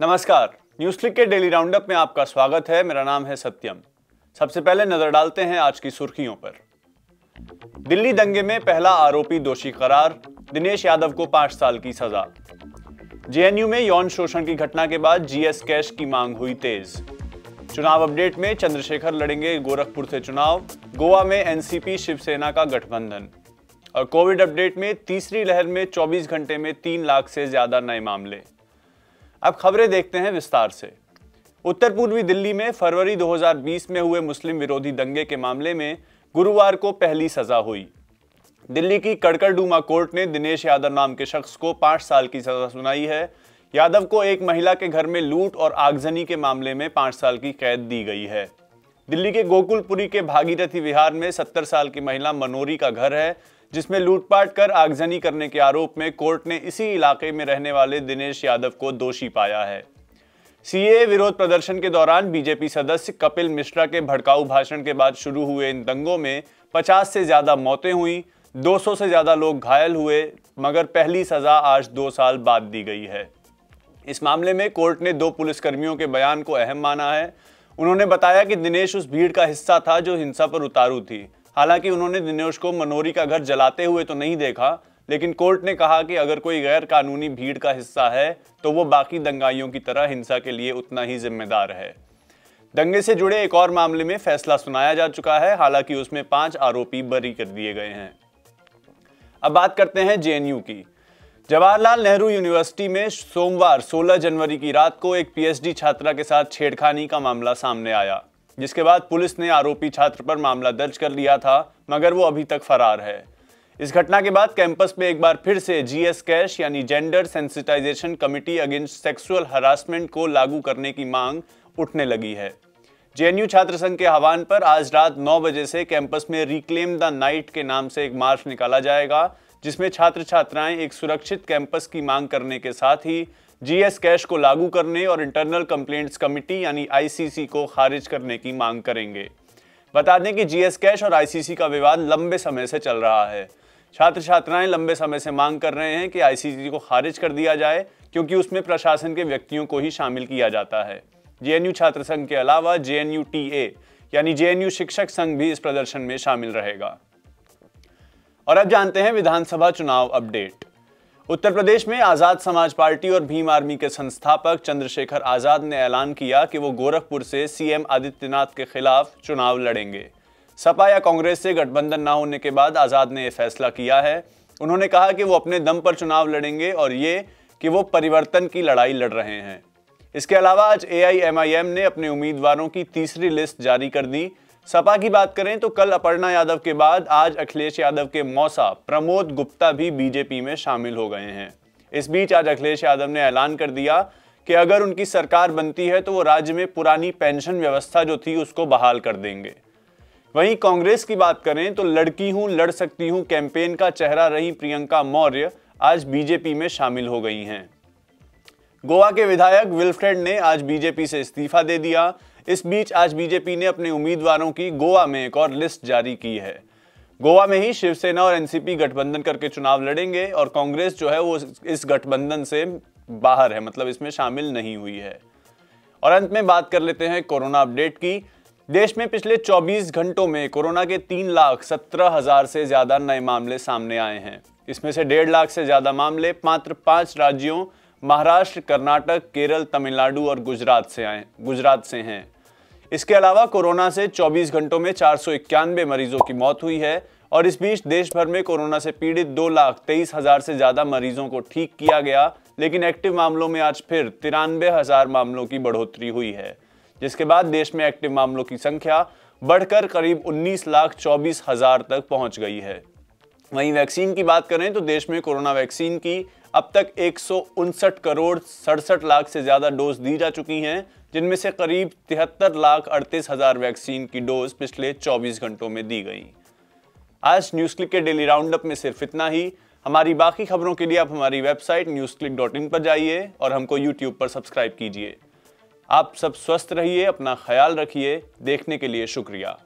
नमस्कार। News click के daily roundup में आपका स्वागत है। मेरा नाम है सत्यम। सबसे पहले नज़र डालते हैं आज की सुर्खियों पर। दिल्ली दंगे में पहला आरोपी दोषी करार, दिनेश यादव को पाँच साल की सजा। जेएनयू में यौन शोषण की घटना के बाद जीएस कैश की मांग हुई तेज। चुनाव अपडेट में चंद्रशेखर लड़ेंगे गोरखपुर से चुनाव, गोवा में एनसीपी शिवसेना का गठबंधन। और कोविड अपडेट में तीसरी लहर में 24 घंटे में तीन लाख से ज़्यादा नए मामले। अब खबरें देखते हैं विस्तार से। उत्तर पूर्वी दिल्ली में फरवरी 2020 में हुए मुस्लिम विरोधी दंगे के मामले में गुरुवार को पहली सजा हुई। दिल्ली की कड़कड़डूमा कोर्ट ने दिनेश यादव नाम के शख्स को पाँच साल की सजा सुनाई है। यादव को एक महिला के घर में लूट और आगजनी के मामले में पाँच साल की कैद दी गई है। दिल्ली के गोकुलपुरी के भागीरथी विहार में सत्तर साल की महिला मनोरी का घर है। जिसमें लूटपाट कर आगजनी करने के आरोप में कोर्ट ने इसी इलाके में रहने वाले दिनेश यादव को दोषी पाया है। सीए विरोध प्रदर्शन के दौरान बीजेपी सदस्य कपिल मिश्रा के भड़काऊ भाषण के बाद शुरू हुए इन दंगों में 50 से ज़्यादा मौतें हुई 200 से ज़्यादा लोग घायल हुए, मगर पहली सजा आज दो साल बाद दी गई है। इस मामले में कोर्ट ने दो पुलिसकर्मियों के बयान को अहम माना है। उन्होंने बताया कि दिनेश उस भीड़ का हिस्सा था जो हिंसा पर उतारू थी। हालाँकि उन्होंने दिनेश को मनोरी का घर जलाते हुए तो नहीं देखा, लेकिन कोर्ट ने कहा कि अगर कोई गैर कानूनी भीड़ का हिस्सा है तो वो बाकी दंगाइयों की तरह हिंसा के लिए उतना ही जिम्मेदार है। दंगे से जुड़े एक और मामले में फैसला सुनाया जा चुका है, हालाँकि उसमें पाँच आरोपी बरी कर दिए गए हैं। अब बात करते हैं जेएनयू की। जवाहरलाल नेहरू यूनिवर्सिटी में सोमवार 16 जनवरी की रात को एक पीएचडी छात्रा के साथ छेड़खानी का मामला सामने आया। जिसके बाद पुलिस ने आरोपी छात्र पर मामला दर्ज कर लिया था, मगर वो अभी तक फरार है। इस घटना के बाद कैंपस में एक बार फिर से जीएस कैश यानी gender sensitization committee against sexual harassment को लागू करने की मांग उठने लगी है। जेएनयू छात्र संघ के आह्वान पर आज रात 9 बजे से कैंपस में रिक्लेम द नाइट के नाम से एक मार्च निकाला जाएगा, जिसमें छात्र छात्राएँ एक सुरक्षित कैंपस की मांग करने के साथ ही जीएस कैश को लागू करने और इंटरनल कंप्लेंट्स कमिटी यानी आईसीसी को खारिज करने की मांग करेंगे। बता दें कि जीएस कैश और आईसीसी का विवाद लंबे समय से चल रहा है। छात्र छात्राएँ लंबे समय से मांग कर रहे हैं कि आईसीसी को खारिज कर दिया जाए, क्योंकि उसमें प्रशासन के व्यक्तियों को ही शामिल किया जाता है। जेएनयू छात्र संघ के अलावा जेएनयू टीए यानी जेएनयू शिक्षक संघ भी इस प्रदर्शन में शामिल रहेगा। और अब जानते हैं विधानसभा चुनाव अपडेट। उत्तर प्रदेश में आज़ाद समाज पार्टी और भीम आर्मी के संस्थापक चंद्रशेखर आज़ाद ने ऐलान किया कि वो गोरखपुर से सीएम आदित्यनाथ के खिलाफ चुनाव लड़ेंगे। सपा या कांग्रेस से गठबंधन न होने के बाद आज़ाद ने यह फैसला किया है। उन्होंने कहा कि वो अपने दम पर चुनाव लड़ेंगे और ये कि वो परिवर्तन की लड़ाई लड़ रहे हैं। इसके अलावा आज एआईएमआईएम ने अपने उम्मीदवारों की तीसरी लिस्ट जारी कर दी। सपा की बात करें तो कल अपर्णा यादव के बाद आज अखिलेश यादव के मौसा प्रमोद गुप्ता भी बीजेपी में शामिल हो गए हैं। इस बीच आज अखिलेश यादव ने ऐलान कर दिया कि अगर उनकी सरकार बनती है तो वो राज्य में पुरानी पेंशन व्यवस्था जो थी उसको बहाल कर देंगे। वहीं कांग्रेस की बात करें तो लड़की हूँ, लड़ सकती हूँ कैंपेन का चेहरा रही प्रियंका मौर्य आज बीजेपी में शामिल हो गई हैं। गोवा के विधायक विल्फ्रेड ने आज बीजेपी से इस्तीफा दे दिया। इस बीच आज बीजेपी ने अपने उम्मीदवारों की गोवा में एक और लिस्ट जारी की है। गोवा में ही शिवसेना और एनसीपी गठबंधन करके चुनाव लड़ेंगे और कांग्रेस जो है वो इस गठबंधन से बाहर है मतलब इसमें शामिल नहीं हुई है। और अंत में बात कर लेते हैं कोरोना अपडेट की। देश में पिछले 24 घंटों में कोरोना के तीन लाख सत्रह हज़ार से ज़्यादा नए मामले सामने आए हैं। इसमें से डेढ़ लाख से ज़्यादा मामले मात्र पाँच राज्यों महाराष्ट्र, कर्नाटक, केरल, तमिलनाडु और गुजरात से आए, गुजरात से हैं। इसके अलावा कोरोना से 24 घंटों में चार सौ इक्यानवे मरीजों की मौत हुई है और इस बीच देश भर में कोरोना से पीड़ित दो लाख तेईस हज़ार से ज़्यादा मरीजों को ठीक किया गया, लेकिन एक्टिव मामलों में आज फिर तिरानवे हज़ार मामलों की बढ़ोतरी हुई है। जिसके बाद देश में एक्टिव मामलों की संख्या बढ़कर करीब उन्नीस लाख चौबीस हज़ार तक पहुँच गई है। वहीं वैक्सीन की बात करें तो देश में कोरोना वैक्सीन की अब तक एक सौ उनसठ करोड़ सड़सठ लाख से ज़्यादा डोज दी जा चुकी हैं, जिनमें से करीब तिहत्तर लाख अड़तीस हज़ार वैक्सीन की डोज पिछले 24 घंटों में दी गई। आज न्यूज़ क्लिक के डेली राउंडअप में सिर्फ़ इतना ही। हमारी बाकी खबरों के लिए आप हमारी website News Click dot in पर जाइए और हमको यूट्यूब पर सब्सक्राइब कीजिए। आप सब स्वस्थ रहिए, अपना ख्याल रखिए। देखने के लिए शुक्रिया।